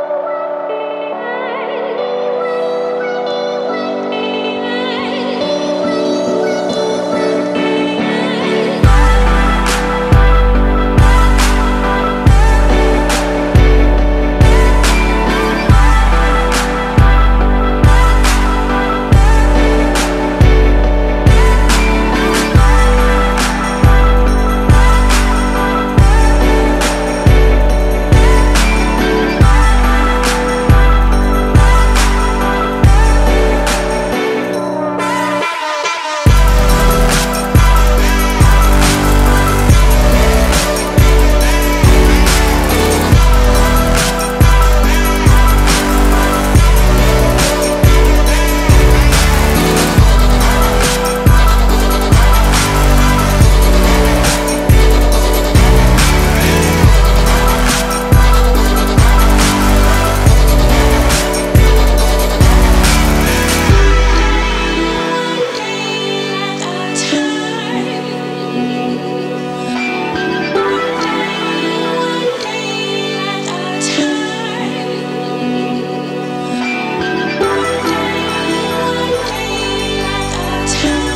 Bye. Ocean.